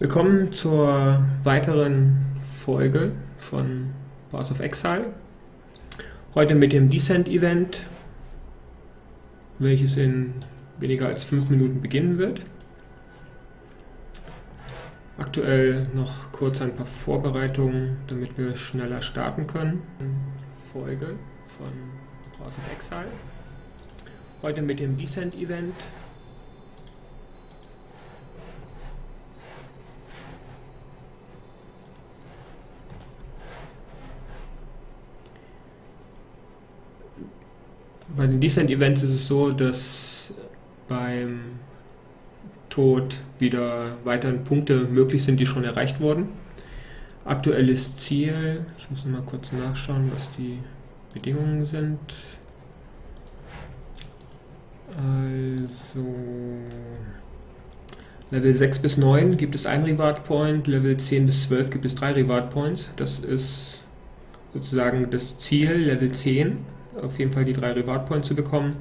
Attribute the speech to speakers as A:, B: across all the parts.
A: Willkommen zur weiteren Folge von Path of Exile. Heute mit dem Descent Event, welches in weniger als fünf Minuten beginnen wird. Aktuell noch kurz ein paar Vorbereitungen, damit wir schneller starten können. Folge von Path of Exile. Heute mit dem Descent Event, Bei den Descent-Events ist es so, dass beim Tod wieder weitere Punkte möglich sind, die schon erreicht wurden. Aktuelles Ziel, ich muss mal kurz nachschauen, was die Bedingungen sind. Also Level 6 bis 9 gibt es ein Reward Point, Level 10 bis 12 gibt es drei Reward Points. Das ist sozusagen das Ziel, Level 10 auf jeden Fall die drei Reward Points zu bekommen.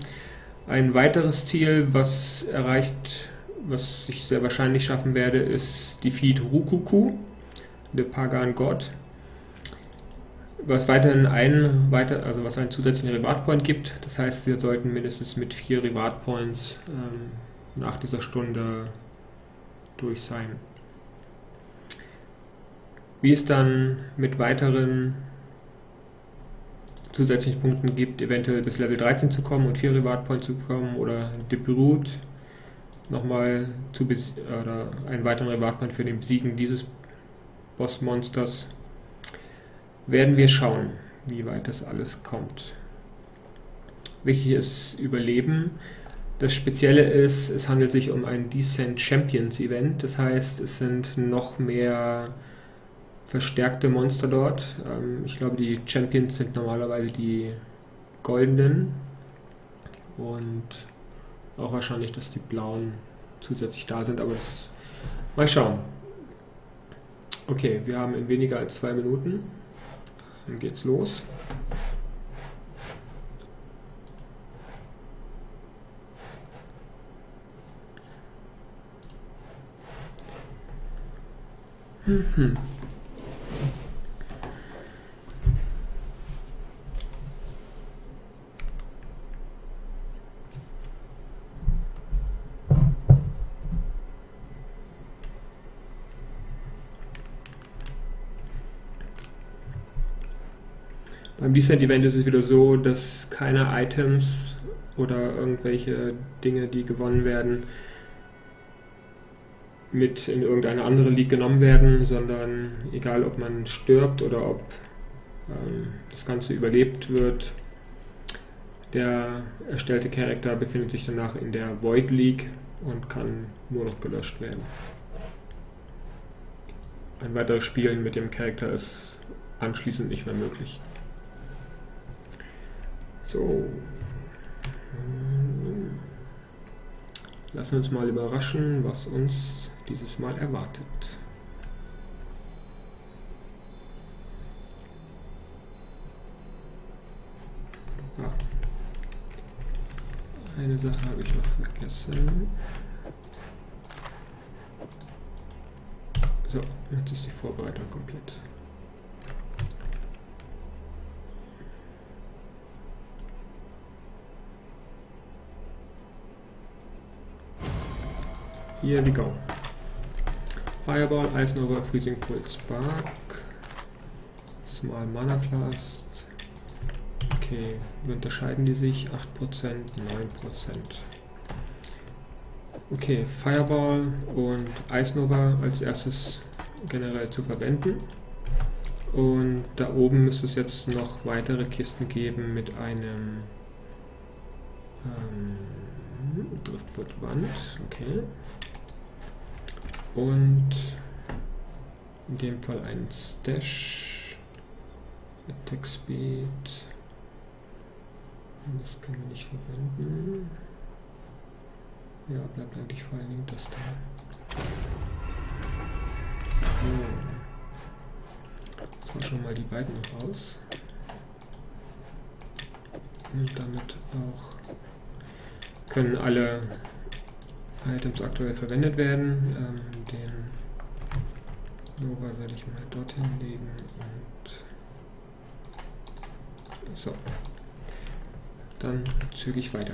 A: Ein weiteres Ziel, was erreicht, was ich sehr wahrscheinlich schaffen werde, ist die Feed Rukuku, der Pagan God. Was weiterhin einen, weiter, also was einen zusätzlichen Reward Point gibt. Das heißt, wir sollten mindestens mit vier Reward Points ähm, nach dieser Stunde durch sein. Wie es dann mit weiteren zusätzlichen Punkten gibt, eventuell bis Level 13 zu kommen und 4 Reward Points zu bekommen oder The Brute nochmal zu oder einen weiteren Reward Point für den Besiegen dieses Bossmonsters. Werden wir schauen, wie weit das alles kommt. Wichtig ist Überleben. Das Spezielle ist, es handelt sich um ein Descent Champions Event, das heißt, es sind noch mehr verstärkte Monster dort. Ähm, ich glaube, die Champions sind normalerweise die goldenen und auch wahrscheinlich, dass die blauen zusätzlich da sind, aber das mal schauen. Okay, wir haben in weniger als zwei Minuten. Dann geht's los. Mhm. Beim Descent Event ist es wieder so, dass keine Items oder irgendwelche Dinge, die gewonnen werden, mit in irgendeine andere League genommen werden, sondern egal ob man stirbt oder ob ähm, das Ganze überlebt wird, der erstellte Charakter befindet sich danach in der Void League und kann nur noch gelöscht werden. Ein weiteres Spielen mit dem Charakter ist anschließend nicht mehr möglich. So. Lassen uns mal überraschen, was uns dieses Mal erwartet. Ah. Eine Sache habe ich noch vergessen. So, jetzt ist die Vorbereitung komplett. Here we go. Fireball, Ice Nova, Freezing Cold Spark, Small Mana Blast. Okay, wie unterscheiden die sich? 8%, 9%. Okay, Fireball und Ice Nova als erstes generell zu verwenden. Und da oben müsste es jetzt noch weitere Kisten geben mit einem ähm, Driftwood Wand. Okay und in dem Fall ein Stash, Attack Speed, das können wir nicht verwenden. Ja, bleibt eigentlich vor allen Dingen das da. So. Das war schon mal die beiden noch aus. Und damit auch können alle Items aktuell verwendet werden. Ähm, den Nova werde ich mal dorthin legen und so. Dann zügig weiter.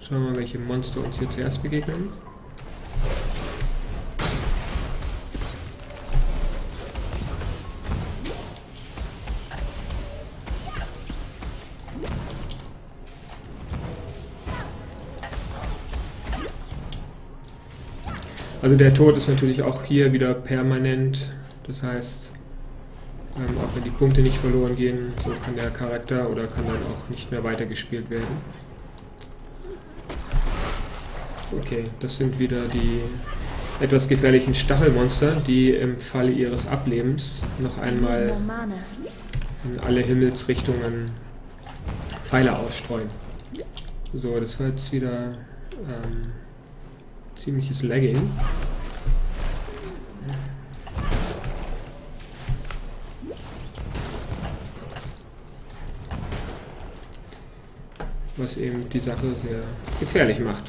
A: Schauen wir mal, welche Monster uns hier zuerst begegnen. Also der Tod ist natürlich auch hier wieder permanent. Das heißt, ähm, auch wenn die Punkte nicht verloren gehen, so kann der Charakter oder kann dann auch nicht mehr weitergespielt werden. Okay, das sind wieder die etwas gefährlichen Stachelmonster, die im Falle ihres Ablebens noch einmal in alle Himmelsrichtungen Pfeile ausstreuen. So, das war jetzt wieder ähm, ziemliches Lagging. Was eben die Sache sehr gefährlich macht.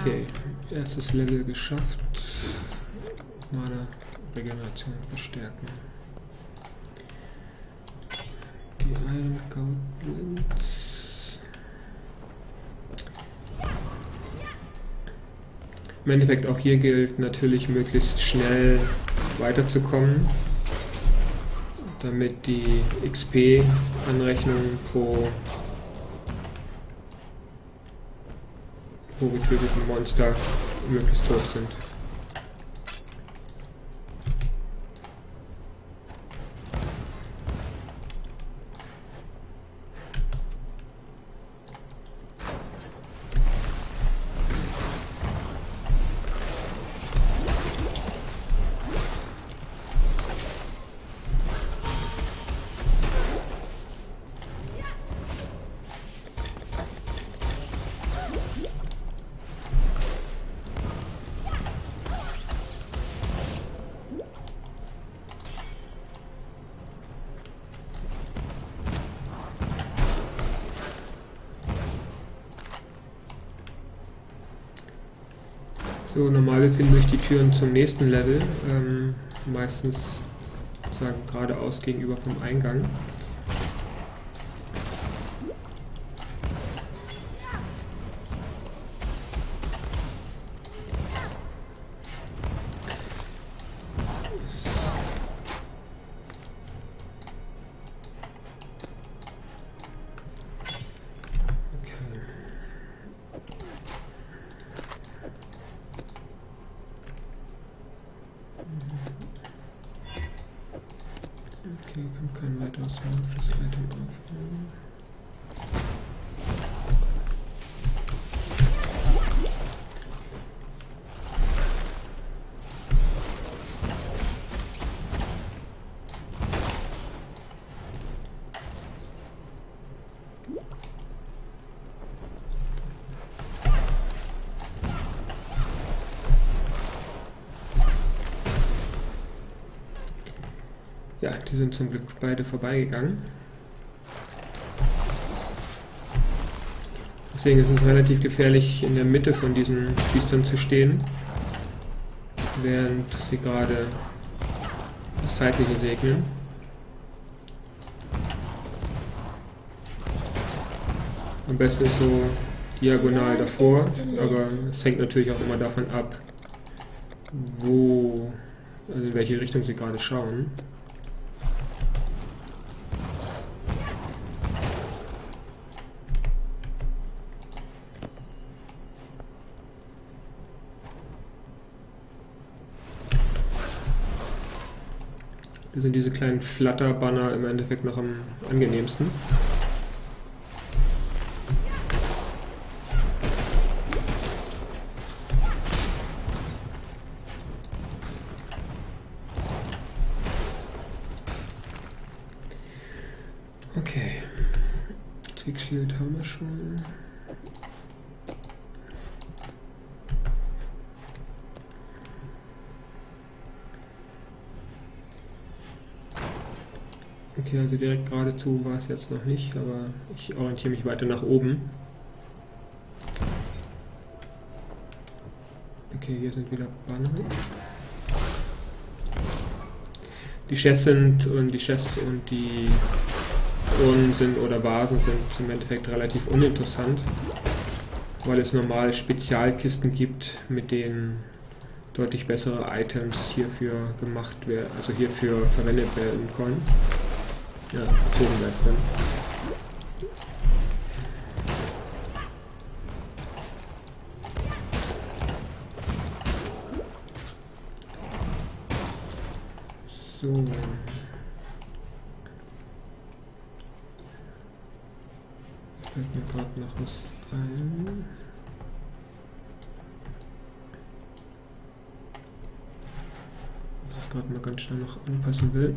A: Okay, erstes Level geschafft. Mana Regeneration verstärken. Die Iron Goblins. Im Endeffekt auch hier gilt natürlich möglichst schnell weiterzukommen, damit die XP-Anrechnungen pro, pro getöteten Monster möglichst hoch sind. So, normal befinden sich die Türen zum nächsten Level, ähm, meistens sozusagen geradeaus gegenüber vom Eingang. Die sind zum Glück beide vorbeigegangen. Deswegen ist es relativ gefährlich, in der Mitte von diesen Biestern zu stehen, während sie gerade das Zeitliche segnen. Am besten ist so diagonal davor, aber es hängt natürlich auch immer davon ab, wo, also in welche Richtung sie gerade schauen. Da sind diese kleinen Flutter-Banner im Endeffekt noch am angenehmsten. Geradezu war es jetzt noch nicht, aber ich orientiere mich weiter nach oben. Okay, hier sind wieder Banner. Die Chests sind und die Chests und die Urnen sind oder Vasen sind im Endeffekt relativ uninteressant, weil es normal Spezialkisten gibt, mit denen deutlich bessere Items hierfür gemacht werden, also hierfür verwendet werden können. Ja, gezogen werden können. So. Fällt mir gerade noch was ein. Was ich gerade mal ganz schnell noch anpassen will.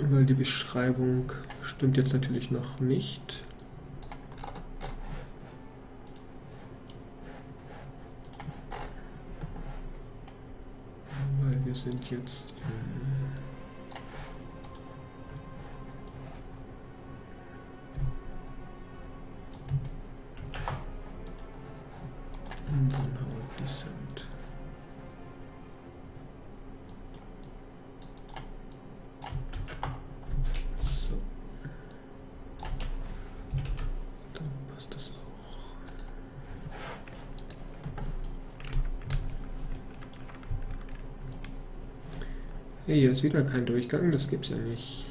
A: Weil die Beschreibung stimmt jetzt natürlich noch nicht. Weil wir sind jetzt Hey, hier ist wieder kein Durchgang, das gibt's ja nicht.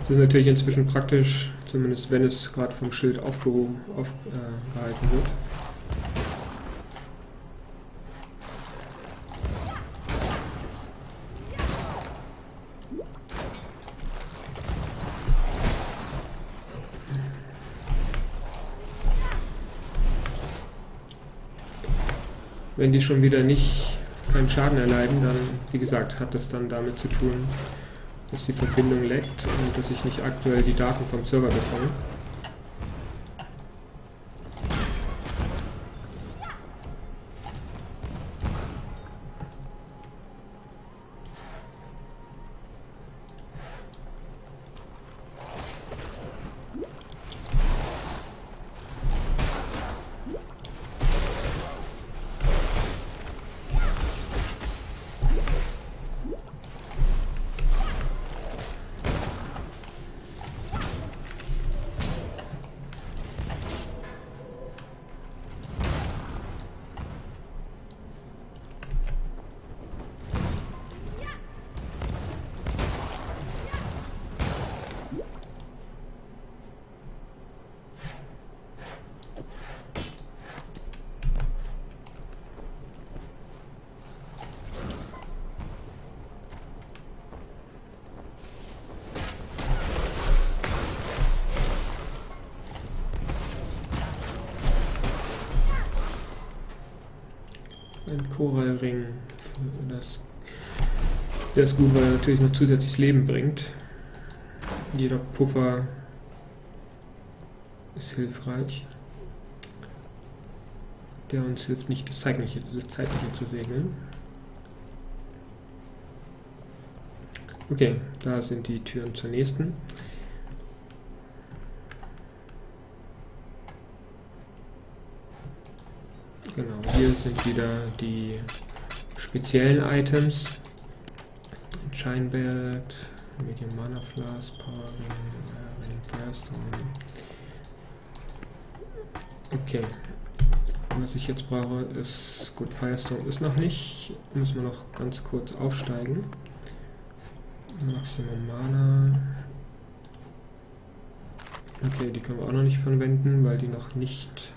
A: Das ist natürlich inzwischen praktisch, zumindest wenn es gerade vom Schild aufgehalten auf, äh, wird. Wenn die schon wieder nicht keinen Schaden erleiden, dann, wie gesagt, hat das dann damit zu tun, dass die Verbindung leckt und dass ich nicht aktuell die Daten vom Server bekomme. Korallring. Das, der ist gut, weil er natürlich noch zusätzliches Leben bringt. Jeder Puffer ist hilfreich. Der uns hilft, nicht das Zeitliche, das Zeitliche zu segeln. Okay, da sind die Türen zur nächsten. Genau, hier sind wieder die speziellen Items. Scheinbert, Medium Mana Flask, Power Ring. Okay. Was ich jetzt brauche ist, gut, Firestone ist noch nicht. Müssen wir noch ganz kurz aufsteigen. Maximum Mana. Okay, die können wir auch noch nicht verwenden, weil die noch nicht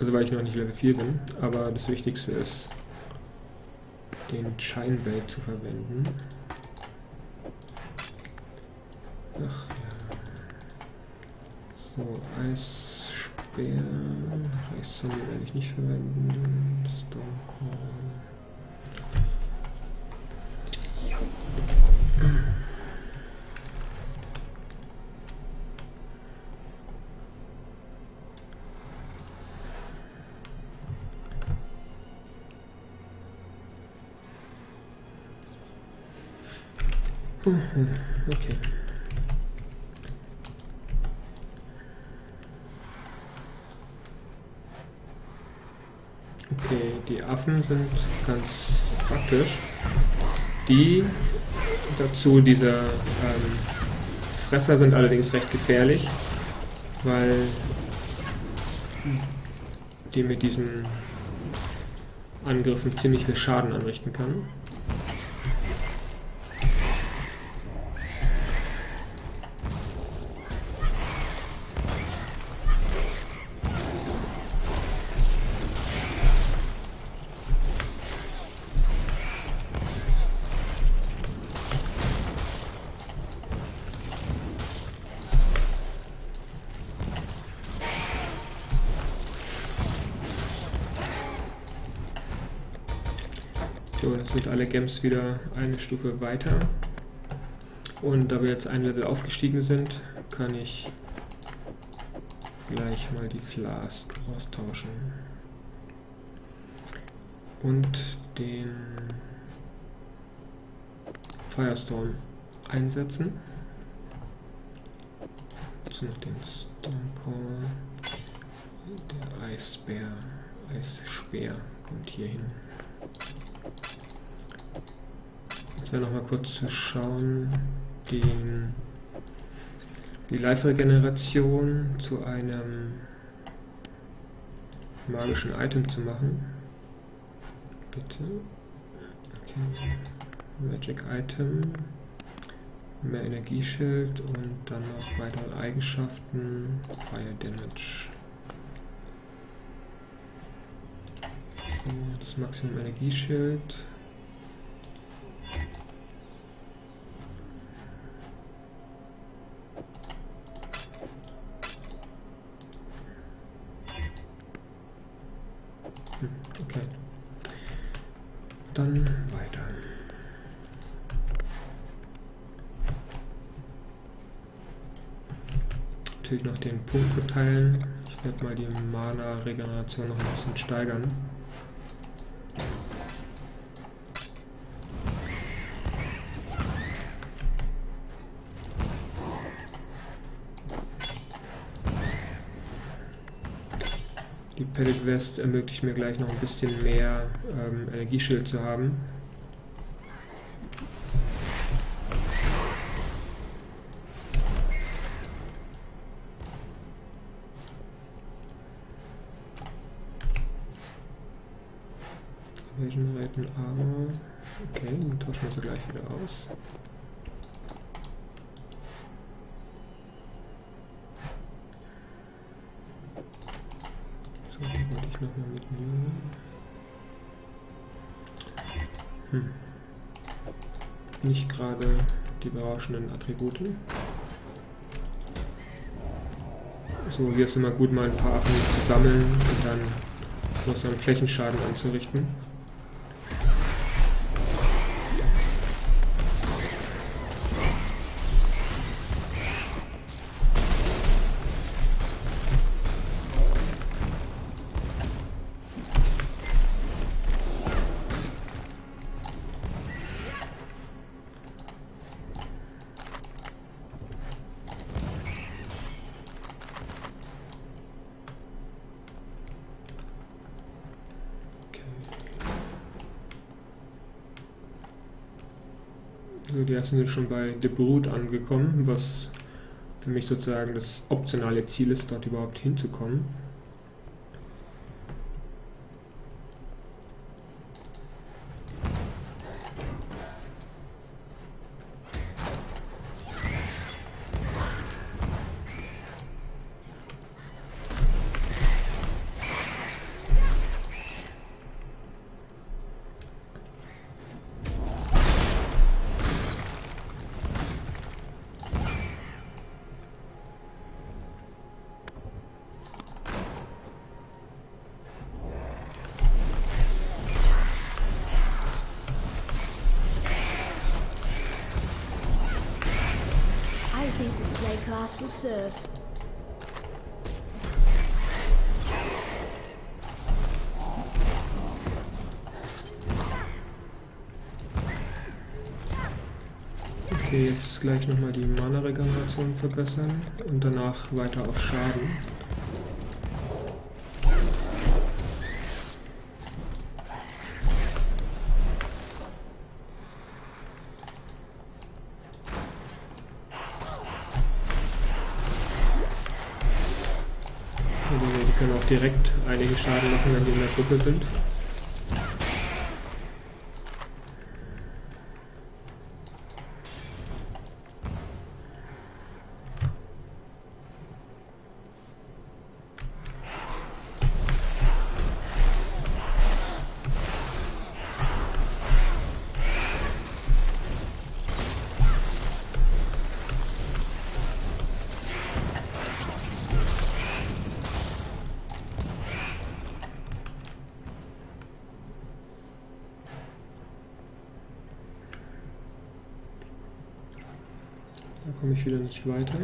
A: Also weil ich noch nicht Level 4 bin, aber das Wichtigste ist, den Scheinbelt zu verwenden. Ach ja. So, Eisspeer. Reißzunge werde ich nicht verwenden. Stonecore. Ja. du? Hm, okay. Okay, die Affen sind ganz praktisch. Die dazu, diese ähm, Fresser sind allerdings recht gefährlich, weil die mit diesen Angriffen ziemlich viel Schaden anrichten kann. Gems wieder eine Stufe weiter. Und da wir jetzt ein Level aufgestiegen sind, kann ich gleich mal die Flask austauschen. Und den Firestorm einsetzen. Jetzt noch den Stormcall. Der Eisbär, Eisspeer kommt hier hin. Jetzt wäre noch mal kurz zu schauen, den, die Live-Regeneration zu einem magischen Item zu machen. Bitte. Okay. Magic Item. Mehr Energieschild und dann noch weitere Eigenschaften. Fire Damage. So, das Maximum Energieschild. dann weiter. Natürlich noch verteilen. Ich werde mal die Mana-Regeneration noch ein bisschen steigern. Die Pellet West ermöglicht mir gleich noch ein bisschen mehr ähm, Energieschild zu haben. Evasion Reiten Armor. Okay, dann tauschen wir sie gleich wieder aus. nochmal mitnehmen. Hm. Nicht gerade die berauschenden Attribute. So, hier ist immer gut, mal ein paar Affen zu sammeln und dann so einen Flächenschaden anzurichten. Sind schon bei The Brood angekommen, was für mich sozusagen das optionale Ziel ist, dort überhaupt hinzukommen.
B: Serve.
A: Okay, jetzt gleich nochmal die Mana-Regeneration verbessern und danach weiter auf Schaden. Direkt einige Schaden machen, wenn die in der Gruppe sind. Ich wieder nicht weiter.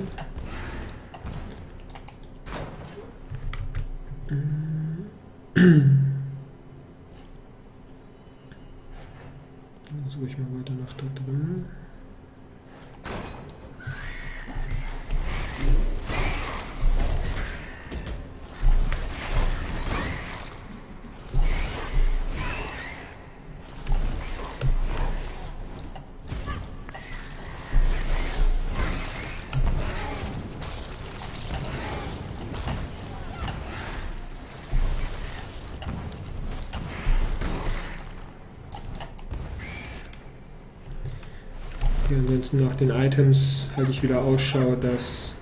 A: Ansonsten nach den Items halte ich wieder Ausschau, dass,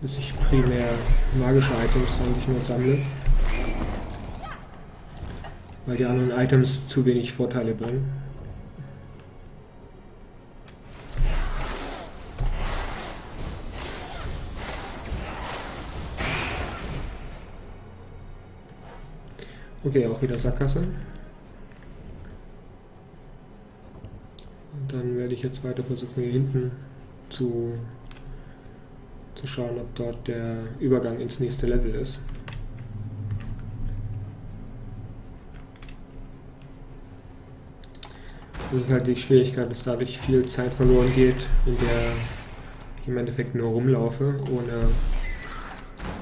A: dass ich primär magische Items eigentlich nur sammle. Weil die anderen Items zu wenig Vorteile bringen. Okay, auch wieder Sackgasse. Und dann werde ich jetzt weiter versuchen, hier hinten zu, zu schauen, ob dort der Übergang ins nächste Level ist. Das ist halt die Schwierigkeit, dass dadurch viel Zeit verloren geht, in der ich im Endeffekt nur rumlaufe, ohne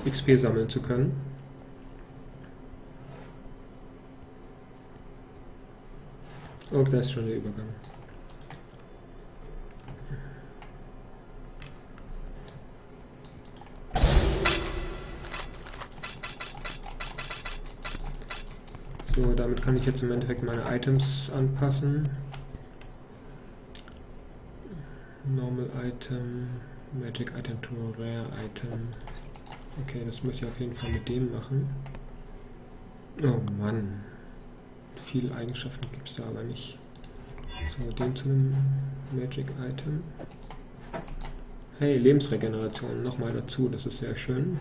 A: XP sammeln zu können. Und da ist schon der Übergang. So, damit kann ich jetzt im Endeffekt meine Items anpassen. Normal Item, Magic Item to Rare Item. Okay, das möchte ich auf jeden Fall mit dem machen. Oh Mann. Viele Eigenschaften gibt es da aber nicht. So, den zu einem Magic Item. Hey, Lebensregeneration nochmal dazu, das ist sehr schön.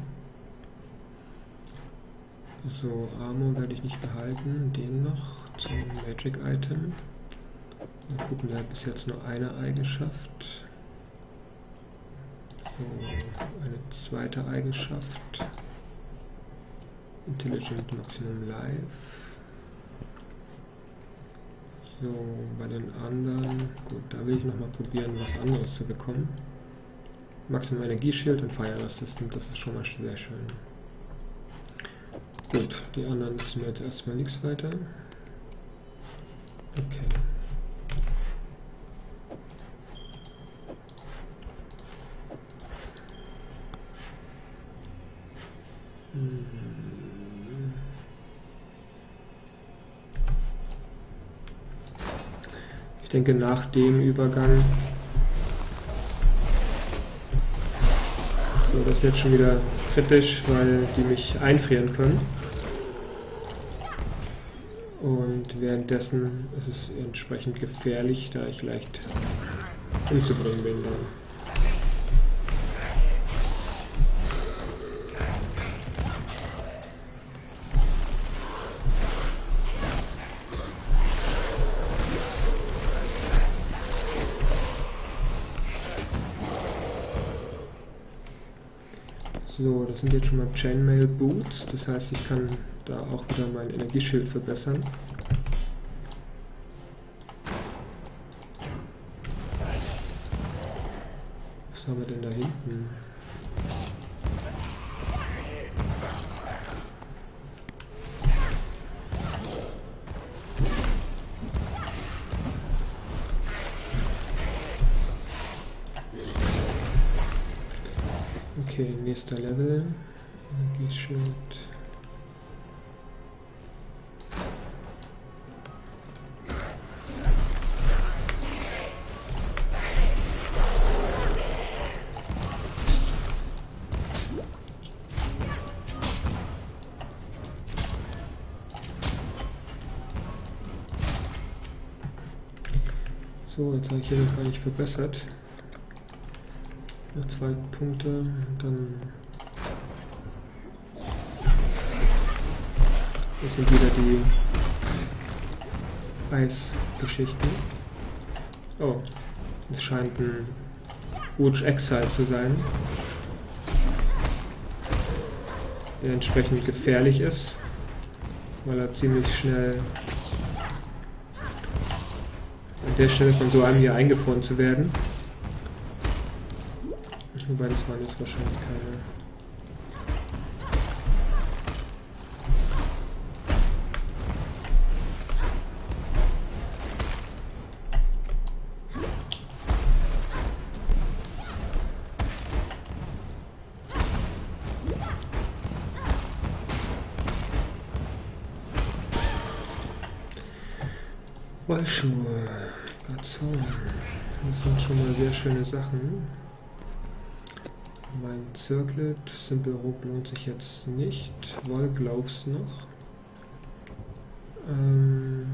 A: So, Armor werde ich nicht behalten. Den noch zum Magic Item. Mal gucken, der hat bis jetzt nur eine Eigenschaft. So, eine zweite Eigenschaft. Intelligent Maximum Life. So, bei den anderen, gut, da will ich nochmal probieren, was anderes zu bekommen. Maximum Energieschild und Fire Assistant, das ist schon mal sehr schön. Gut, die anderen wissen wir jetzt erstmal nichts weiter. Okay. Ich denke, nach dem Übergang so, das ist jetzt schon wieder kritisch, weil die mich einfrieren können. Und währenddessen ist es entsprechend gefährlich, da ich leicht umzubringen bin dann. sind jetzt schon mal Chainmail Boots, das heißt ich kann da auch wieder mein Energieschild verbessern. Was haben wir denn da hinten? Okay, nächster Level. Energieschild. So, jetzt habe ich hier noch gar nicht verbessert. Noch zwei Punkte dann das sind wieder die Eisgeschichten. Oh, es scheint ein Uch Exile zu sein, der entsprechend gefährlich ist, weil er ziemlich schnell der Stelle von so einem hier eingefroren zu werden. Wobei das waren jetzt wahrscheinlich keine schöne Sachen. Mein Circlet, Simple Rope lohnt sich jetzt nicht. Wollgloves noch. Ähm,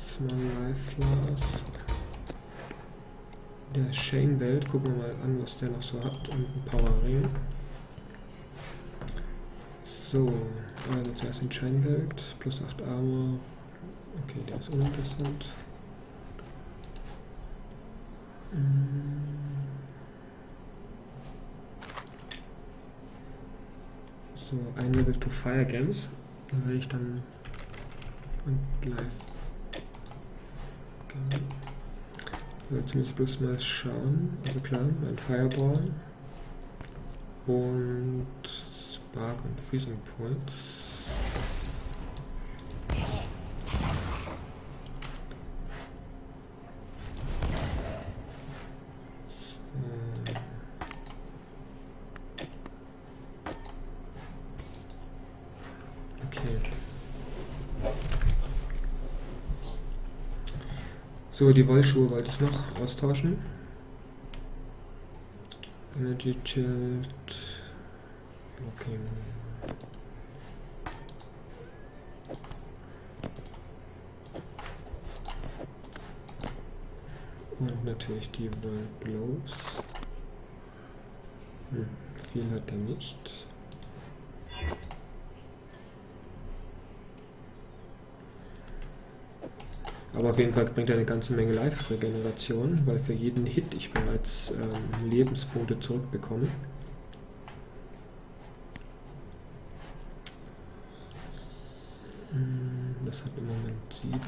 A: Small Life Flask. Der Shane Belt, gucken wir mal an, was der noch so hat. Und ein Power Ring. So, also zuerst ein Chain Belt, plus 8 Armor. Okay, der ist uninteressant. So, ein Level to Fire Games. Da will ich dann und live. Jetzt muss ich bloß mal schauen. Also klar, ein Fireball und Spark und Freezing Points. Die Wollschuhe wollte ich noch austauschen. Energy Child. Blocking. Und natürlich die World Gloves. Hm, viel hat er nicht. Aber auf jeden Fall bringt er eine ganze Menge Life-Regeneration, weil für jeden Hit ich bereits ähm, Lebenspunkte zurückbekomme. Hm, das hat im Moment 7.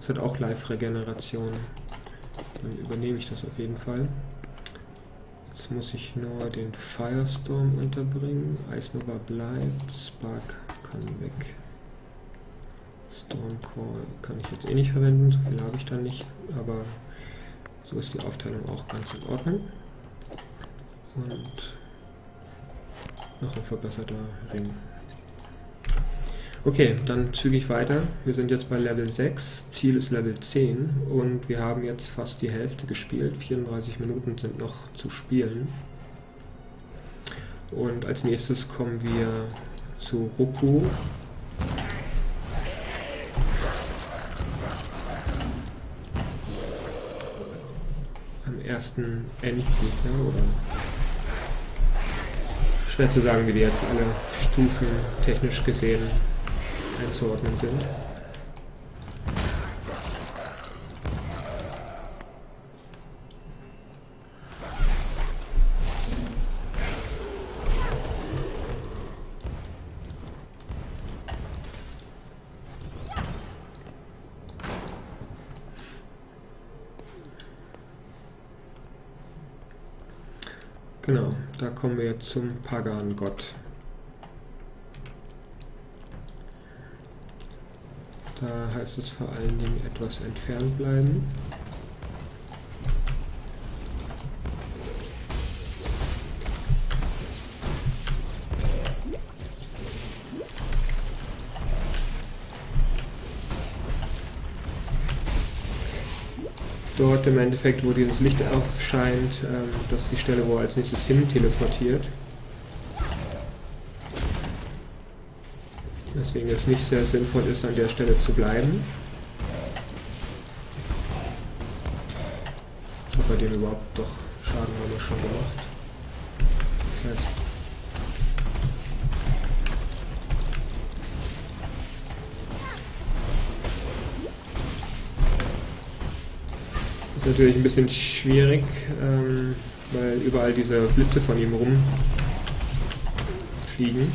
A: Das hat auch Life-Regeneration. Dann übernehme ich das auf jeden Fall. Jetzt muss ich nur den Firestorm unterbringen. Eisnova bleibt. Spark kann weg. Stormcall kann ich jetzt eh nicht verwenden, so viel habe ich da nicht, aber so ist die Aufteilung auch ganz in Ordnung. Und noch ein verbesserter Ring. Okay, dann zügig weiter. Wir sind jetzt bei Level 6, Ziel ist Level 10 und wir haben jetzt fast die Hälfte gespielt. 34 Minuten sind noch zu spielen. Und als nächstes kommen wir zu Roku, ersten Endgegner oder schwer zu sagen, wie die jetzt alle Stufen technisch gesehen einzuordnen sind. Zum Pagan-Gott. Da heißt es vor allen Dingen etwas entfernt bleiben. Im Endeffekt, wo dieses Licht aufscheint, ähm, das ist die Stelle, wo er als nächstes hin teleportiert. Deswegen es nicht sehr sinnvoll ist, an der Stelle zu bleiben. Ob er dem überhaupt doch natürlich ein bisschen schwierig, ähm, weil überall diese Blitze von ihm rumfliegen.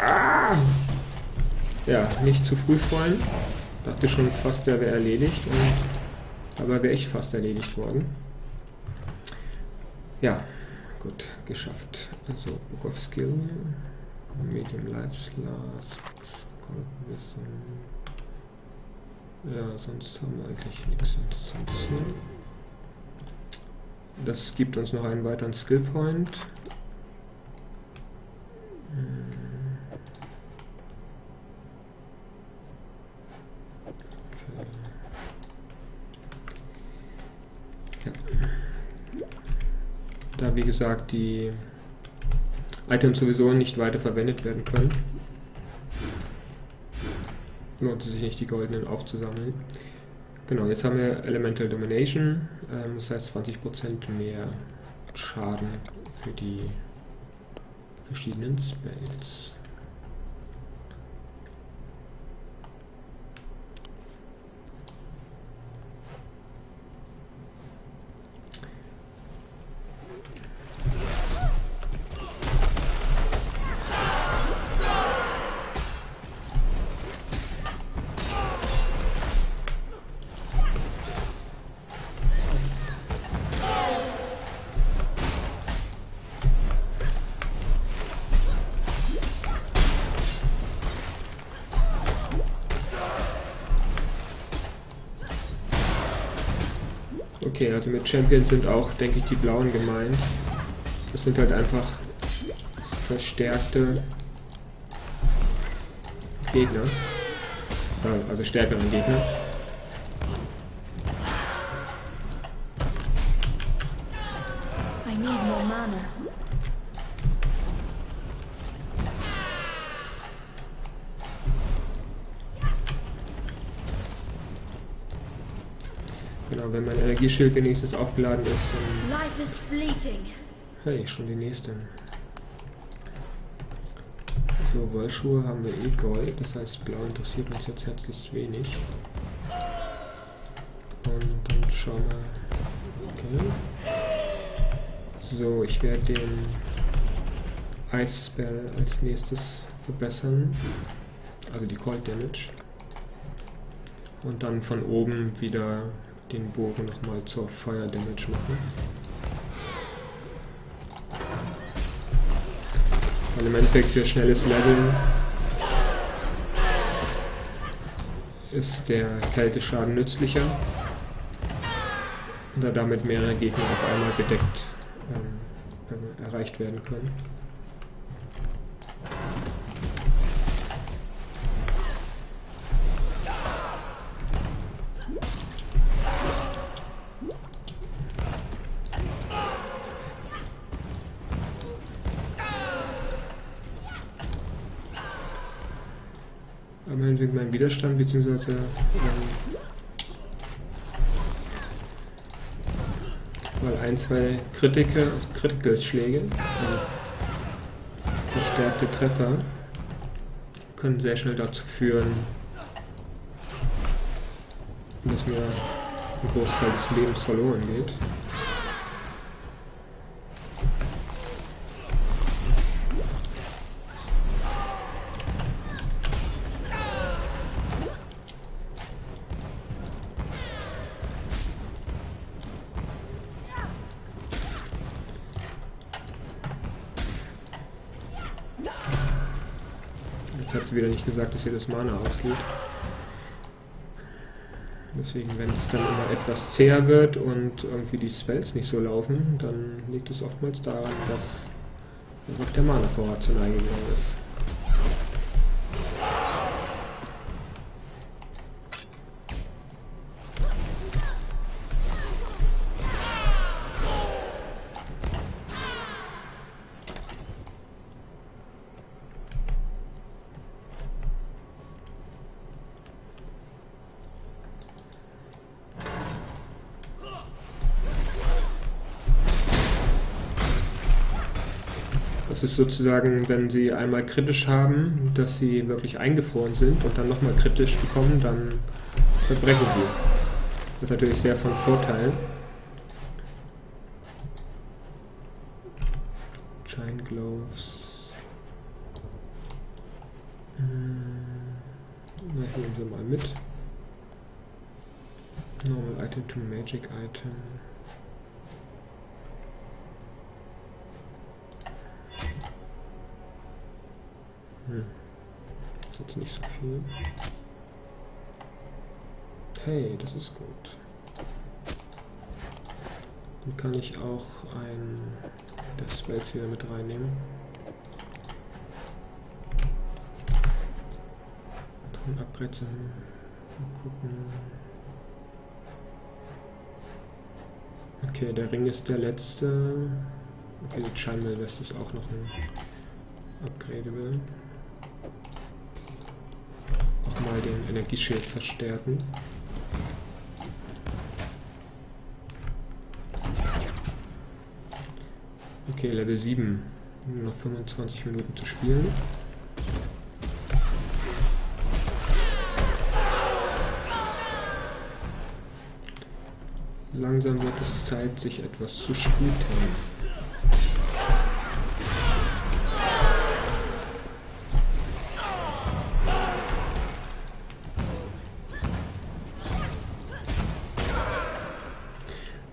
A: Ah! Ja, nicht zu früh freuen. Dachte schon fast, der wäre erledigt. Und aber wäre ich fast erledigt worden. Ja, gut, geschafft. Also, Book of Skill, Medium Life Last, Ja, sonst haben wir eigentlich nichts Interessantes hier. Das gibt uns noch einen weiteren Skill Point. Wie gesagt die Items sowieso nicht weiter verwendet werden können, lohnt es sich nicht, die goldenen aufzusammeln. Genau, jetzt haben wir Elemental Domination, ähm, das heißt 20% mehr Schaden für die verschiedenen Spells. Okay, also mit Champions sind auch, denke ich, die Blauen gemeint. Das sind halt einfach verstärkte Gegner. Also stärkere Gegner. Wenn mein Energieschild wenigstens aufgeladen ist, dann...
B: Life is fleeting.
A: Hey, schon die nächste. So, Wollschuhe haben wir eh Gold, das heißt Blau interessiert uns jetzt herzlich wenig. Und dann schauen wir... Okay. So, ich werde den Ice Spell als nächstes verbessern. Also die Cold Damage. Und dann von oben wieder den Bogen nochmal zur Fire Damage machen. Weil im Endeffekt für schnelles Leveln ist der Kälteschaden nützlicher, da damit mehrere Gegner auf einmal bedeckt ähm, erreicht werden können. meinetwegen meinen Widerstand, bzw. ähm, mal ein, zwei Kritiker, Critical-Schläge, verstärkte Treffer, können sehr schnell dazu führen, dass mir ein Großteil des Lebens verloren geht. Nicht gesagt, dass ihr das Mana ausgeht. Deswegen, wenn es dann immer etwas zäher wird und irgendwie die Spells nicht so laufen, dann liegt es oftmals daran, dass einfach der Mana-Vorrat zur Neige gegangen ist. Sozusagen, wenn Sie einmal kritisch haben, dass Sie wirklich eingefroren sind und dann nochmal kritisch bekommen, dann verbrechen Sie. Das ist natürlich sehr von Vorteil. Giant Gloves. Hm, Na, nehmen Sie mal mit. Normal Item to Magic Item. Viel. Hey, das ist gut. Dann kann ich auch ein der Spells wieder mit reinnehmen. Dann Upgrades. Mal gucken. Okay, der Ring ist der letzte. Okay, die lässt es auch noch ein Upgradable. Nochmal den Energieschild verstärken. Okay, Level 7. Nur noch 25 Minuten zu spielen. Langsam wird es Zeit, sich etwas zu sputen.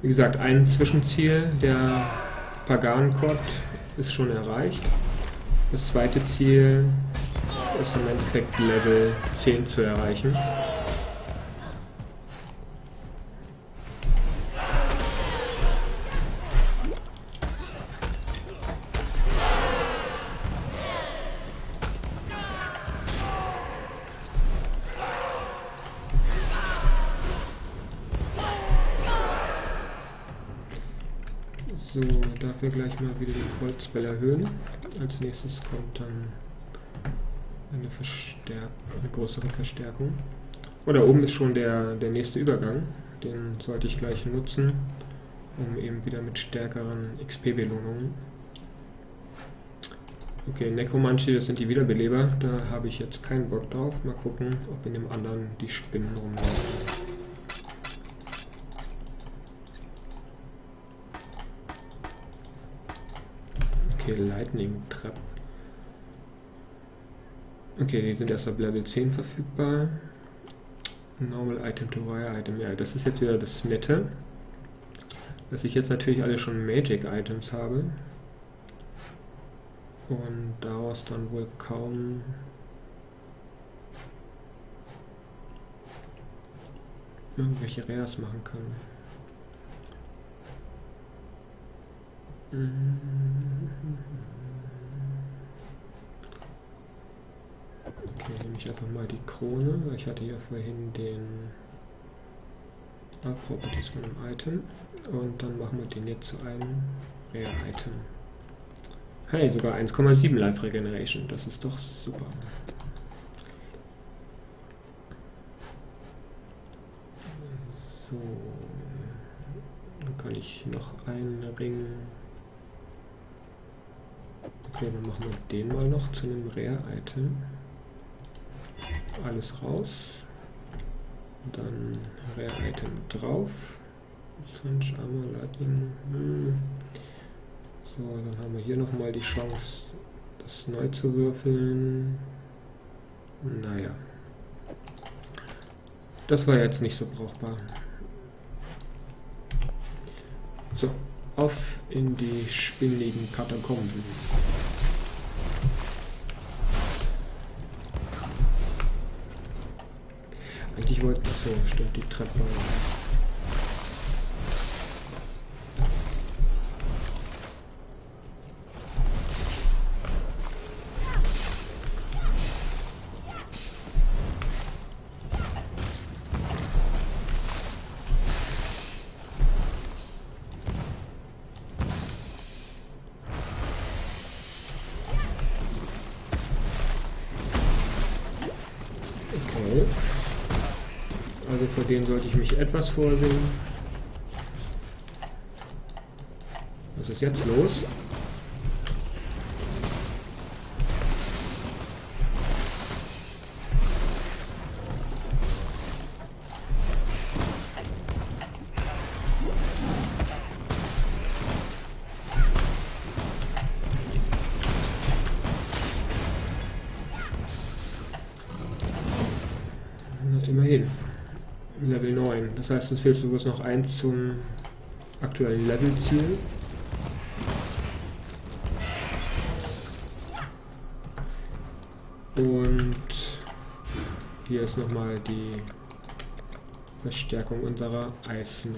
A: Wie gesagt, ein Zwischenziel der Pagan-Quad ist schon erreicht. Das zweite Ziel ist im Endeffekt Level 10 zu erreichen. So, dafür gleich mal wieder den Holzbell erhöhen. Als nächstes kommt dann eine, Verstärk eine größere Verstärkung. Oh, da oben ist schon der, der nächste Übergang. Den sollte ich gleich nutzen, um eben wieder mit stärkeren XP-Belohnungen. Okay, Necromancy, das sind die Wiederbeleber. Da habe ich jetzt keinen Bock drauf. Mal gucken, ob in dem anderen die Spinnen rumlaufen. Okay, Lightning Trap. Okay, die sind erst ab Level 10 verfügbar. Normal Item to Wire Item. Ja, das ist jetzt wieder das Nette. Dass ich jetzt natürlich alle schon Magic Items habe. Und daraus dann wohl kaum irgendwelche Rares machen kann. Okay, nehme ich einfach mal die Krone, weil ich hatte ja vorhin den ah, Properties von einem Item und dann machen wir den jetzt zu einem Rare Item. Hey, sogar 1,7 Life Regeneration, das ist doch super. So, kann ich noch einen Ring. Okay, dann machen wir den mal noch zu einem Rare-Item. Alles raus. Dann Rare-Item drauf. Sunch Armor Lightning. Hm. So, dann haben wir hier nochmal die Chance, das neu zu würfeln. Naja. Das war jetzt nicht so brauchbar. So, auf in die spinnigen Katakomben. Eigentlich wollte ich so, stimmt die Treppe. Sollte ich mich etwas vorsehen. Was ist jetzt los? Das heißt, uns fehlt sogar noch eins zum aktuellen Levelziel. Und hier ist nochmal die Verstärkung unserer Eisnova.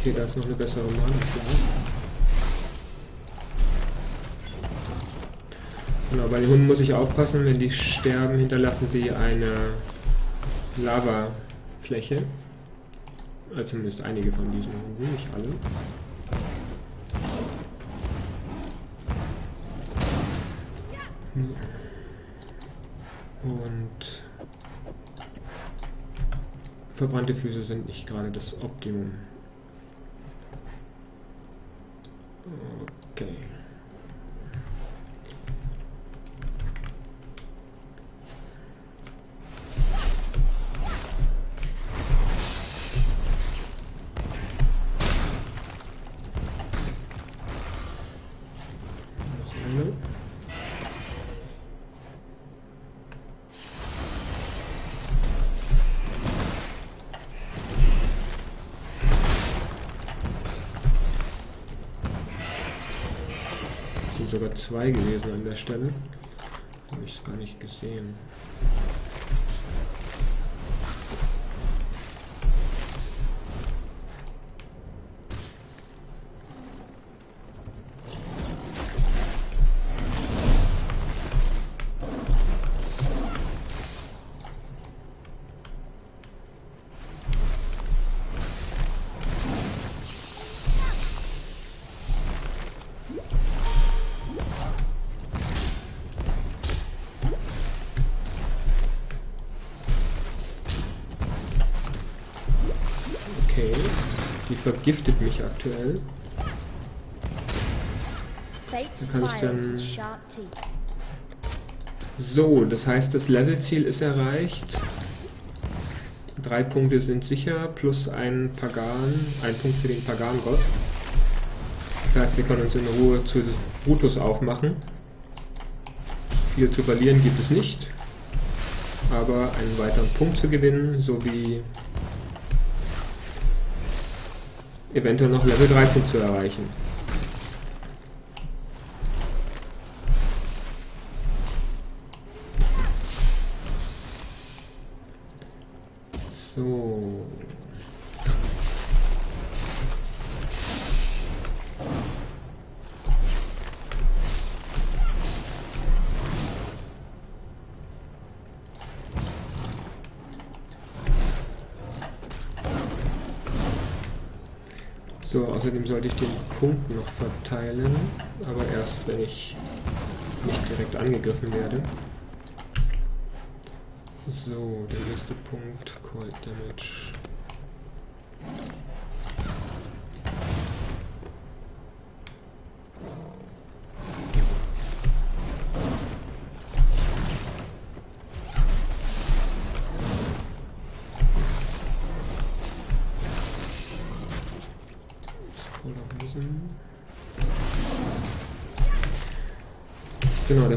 A: Okay, da ist noch eine bessere Mana-Flasche. Genau, bei den Hunden muss ich aufpassen, wenn die sterben, hinterlassen sie eine Lavafläche. Also zumindest einige von diesen Hunden, nicht alle. Und verbrannte Füße sind nicht gerade das Optimum. Okay. 2 gewesen an der Stelle. Habe ich es gar nicht gesehen. Aktuell.
B: Fate
A: Da kann ich dann-. So, das heißt, das Levelziel ist erreicht. Drei Punkte sind sicher, plus ein Pagan, ein Punkt für den Pagan-Gott. Das heißt, wir können uns in Ruhe zu Brutus aufmachen. Viel zu verlieren gibt es nicht. Aber einen weiteren Punkt zu gewinnen, sowie eventuell noch Level 13 zu erreichen. So. Außerdem sollte ich den Punkt noch verteilen, aber erst wenn ich nicht direkt angegriffen werde. So, der nächste Punkt, Cold Damage.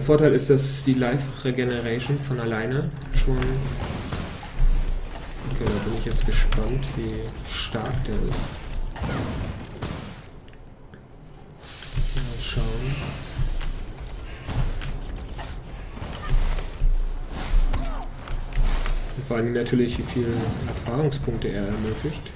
A: Vorteil ist, dass die Life Regeneration von alleine schon. Okay, da bin ich jetzt gespannt, wie stark der ist. Mal schauen. Und vor allem natürlich, wie viele Erfahrungspunkte er ermöglicht.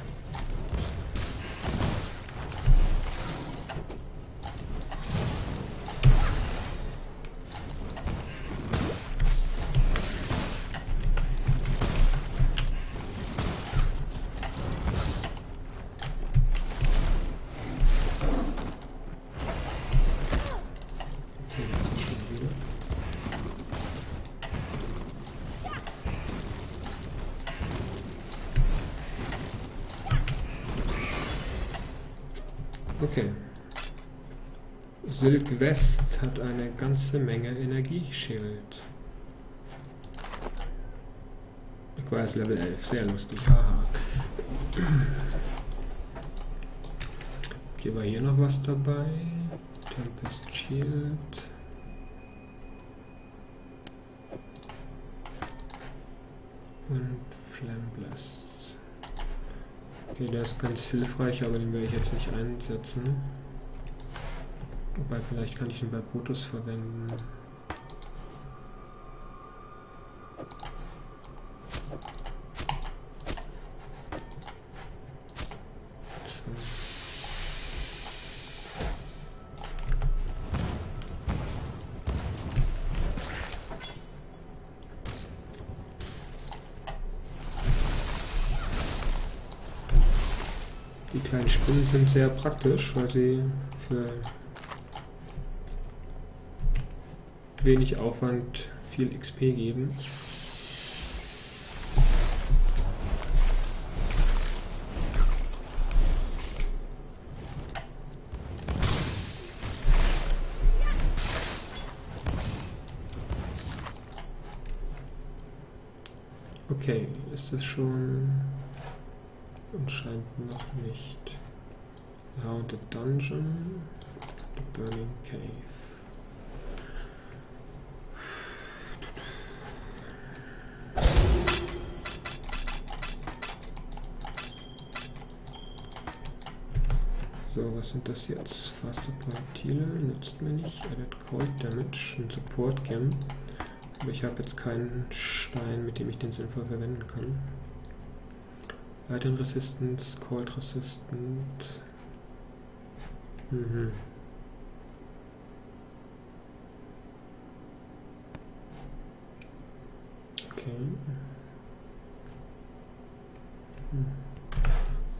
A: Hat eine ganze Menge Energieschild. Ich weiß, Level 11, sehr lustig, haha. Okay, war hier noch was dabei? Tempest Shield. Und Flame Blast. Okay, der ist ganz hilfreich, aber den werde ich jetzt nicht einsetzen. Wobei, vielleicht kann ich ihn bei Brutus verwenden. Die kleinen Spinnen sind sehr praktisch, weil sie für wenig Aufwand viel XP geben. Okay, ist das schon Anscheinend noch nicht. Haunted Dungeon, The Burning Cave. So, sind das jetzt? Faster Projektile nützt mir nicht. Added Cold Damage, ein Support Gem. Aber ich habe jetzt keinen Stein, mit dem ich den sinnvoll verwenden kann. Item Resistance, Cold Resistant. Mhm. Okay. Hm.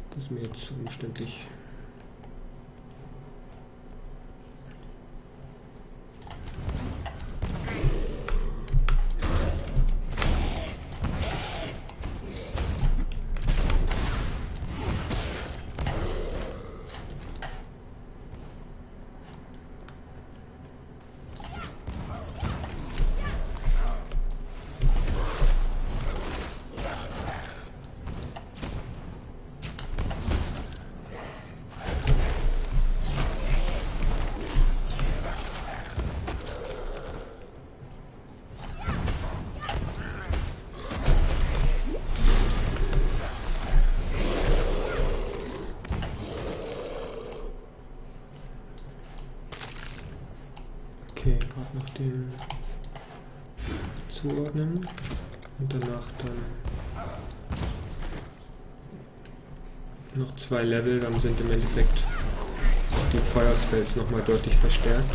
A: Das ist mir jetzt umständlich. Und danach dann noch zwei Level, dann sind im Endeffekt die Feuerspells nochmal deutlich verstärkt.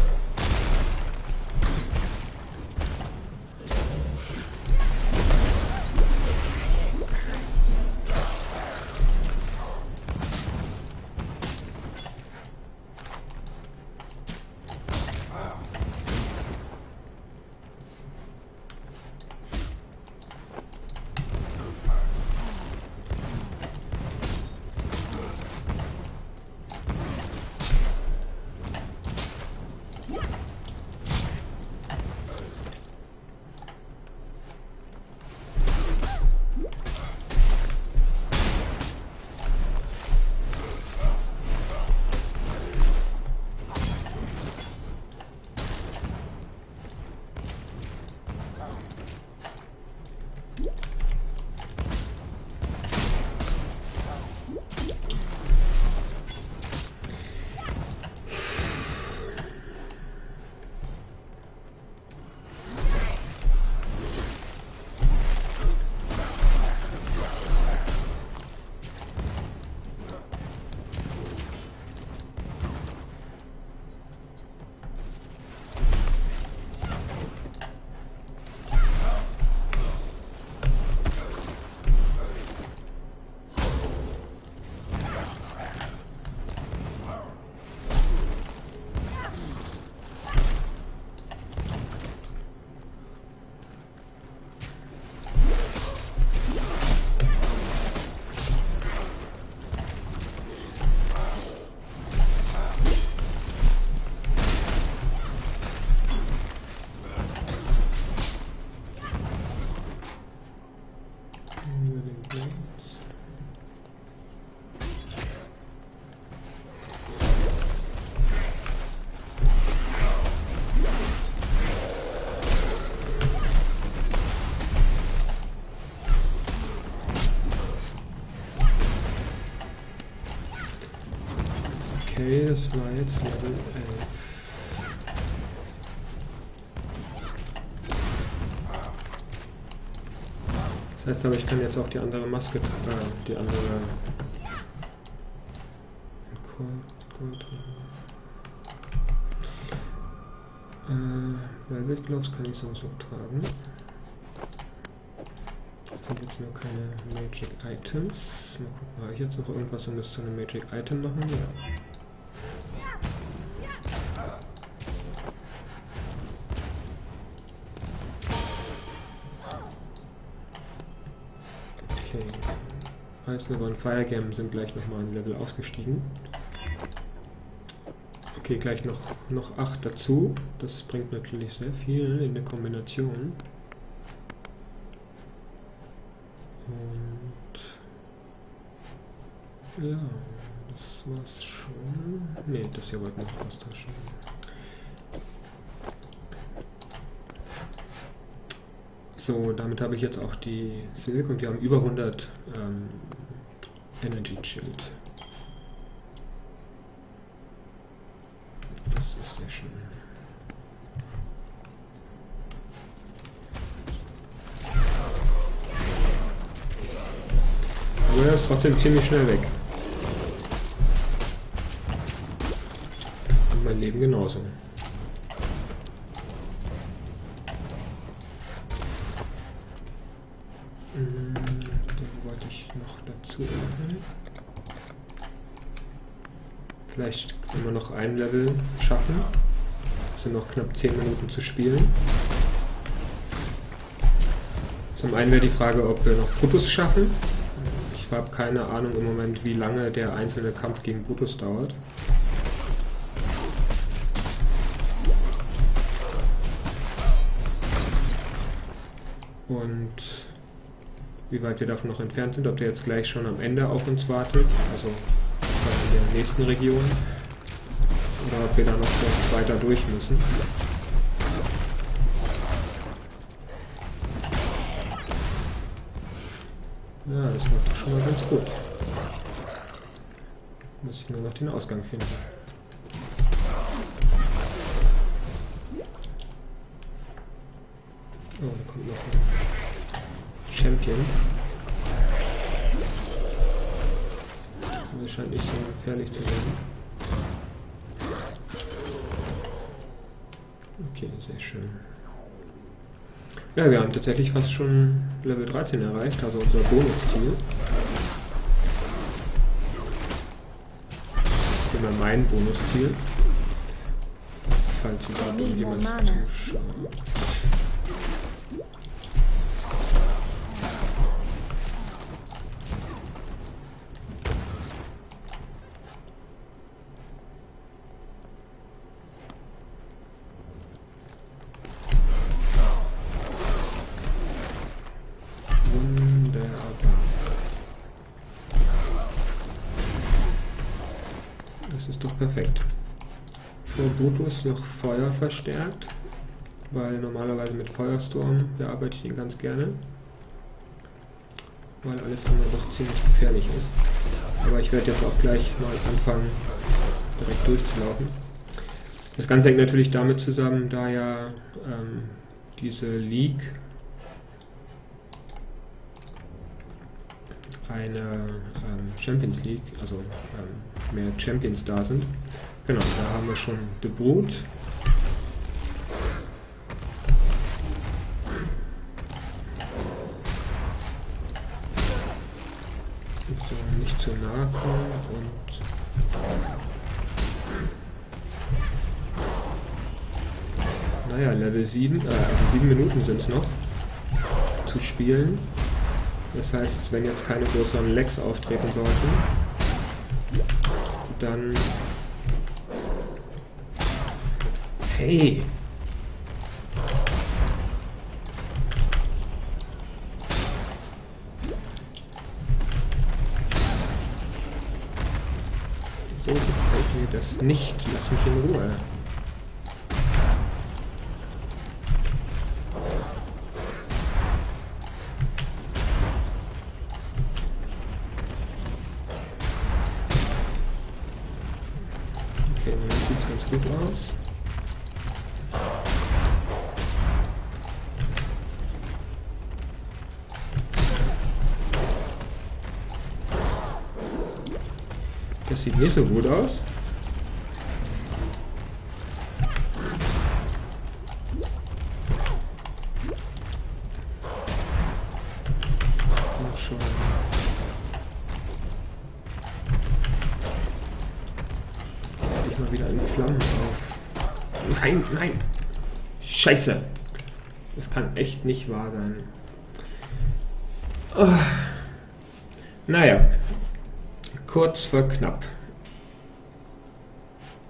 A: Das war jetzt Level 11. Das heißt aber, ich kann jetzt auch die andere Maske, äh, die andere Gold, äh, Gloves kann ich sowieso tragen. Das sind jetzt nur keine Magic Items. Mal gucken, habe ich jetzt noch irgendwas, um das zu einem Magic Item machen? Ja. Eislevel und Firegame sind gleich nochmal ein Level ausgestiegen. Okay, gleich noch, noch 8 dazu. Das bringt natürlich sehr viel in der Kombination. Und ja, das war's schon. Ne, das hier wollten wir austauschen. So, damit habe ich jetzt auch die Silk und wir haben über 100 ähm, Energy Shield. Das ist sehr schön. Aber er ist trotzdem ziemlich schnell weg. Und mein Leben genauso. Vielleicht können wir noch ein Level schaffen. Es sind noch knapp 10 Minuten zu spielen. Zum einen wäre die Frage, ob wir noch Brutus schaffen. Ich habe keine Ahnung im Moment, wie lange der einzelne Kampf gegen Brutus dauert. Und wie weit wir davon noch entfernt sind, ob der jetzt gleich schon am Ende auf uns wartet. Also der nächsten Region. Oder ob wir da noch weiter durch müssen. Ja, das macht doch schon mal ganz gut. Muss ich nur noch den Ausgang finden. Oh, da kommt noch ein Champion. scheint nicht so gefährlich zu sein. Okay, sehr schön. Ja, wir haben tatsächlich fast schon Level 13 erreicht, also unser Bonusziel. Immer mein Bonusziel. Falls gerade irgendjemand zuschaut. Brutus noch Feuer verstärkt, weil normalerweise mit Feuerstorm bearbeite ich ihn ganz gerne, weil alles andere doch ziemlich gefährlich ist. Aber ich werde jetzt auch gleich mal anfangen, direkt durchzulaufen. Das Ganze hängt natürlich damit zusammen, da ja ähm, diese League eine ähm, Champions League, also ähm, mehr Champions da sind, Genau, da haben wir schon The Boot. So, nicht zu nahe kommen und naja, Level 7, äh, also 7 Minuten sind es noch zu spielen. Das heißt, wenn jetzt keine größeren Lecks auftreten sollten, dann Hey. So gefällt mir das nicht. Lass mich in Ruhe. Sieht nicht so gut aus. Nein, nein. Scheiße. Das kann echt nicht wahr sein. Oh. Naja. Kurz vor knapp.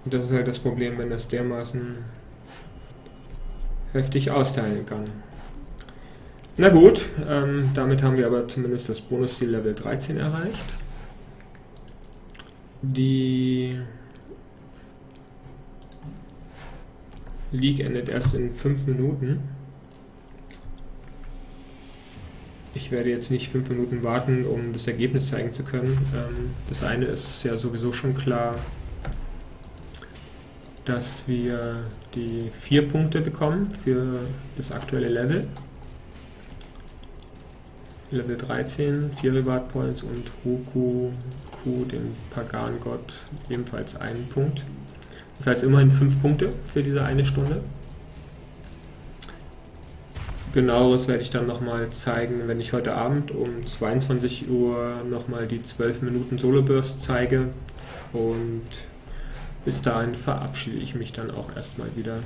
A: Und das ist halt das Problem, wenn das dermaßen heftig austeilen kann. Na gut, ähm, damit haben wir aber zumindest das Bonusziel Level 13 erreicht. Die League endet erst in 5 Minuten. Ich werde jetzt nicht 5 Minuten warten, um das Ergebnis zeigen zu können. Ähm, das eine ist ja sowieso schon klar, dass wir die 4 Punkte bekommen für das aktuelle Level. Level 13, 4 Reward Points und Roku Ku, den Pagan-Gott, ebenfalls einen Punkt. Das heißt immerhin 5 Punkte für diese eine Stunde. Genaueres werde ich dann nochmal zeigen, wenn ich heute Abend um 22 Uhr nochmal die 12 Minuten Solo Burst zeige. Und bis dahin verabschiede ich mich dann auch erstmal wieder.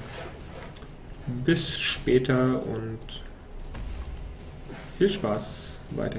A: Bis später und viel Spaß weiter.